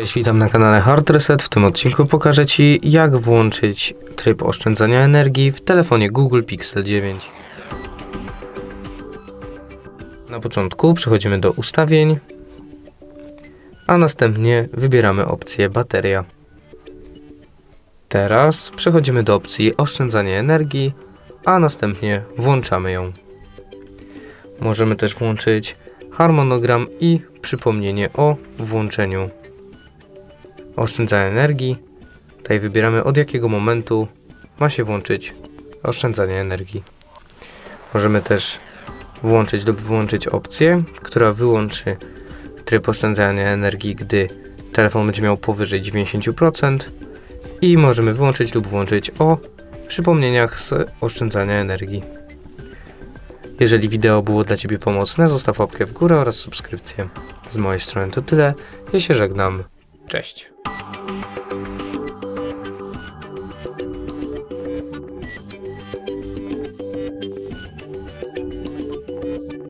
Cześć, witam na kanale Hard Reset. W tym odcinku pokażę Ci, jak włączyć tryb oszczędzania energii w telefonie Google Pixel 9. Na początku przechodzimy do ustawień, a następnie wybieramy opcję bateria. Teraz przechodzimy do opcji oszczędzanie energii, a następnie włączamy ją. Możemy też włączyć harmonogram i przypomnienie o włączeniu oszczędzania energii. Tutaj wybieramy od jakiego momentu ma się włączyć oszczędzanie energii. Możemy też włączyć lub wyłączyć opcję, która wyłączy tryb oszczędzania energii, gdy telefon będzie miał powyżej 90% i możemy wyłączyć lub włączyć o przypomnieniach z oszczędzania energii. Jeżeli wideo było dla Ciebie pomocne, zostaw łapkę w górę oraz subskrypcję. Z mojej strony to tyle. Ja się żegnam. Cześć.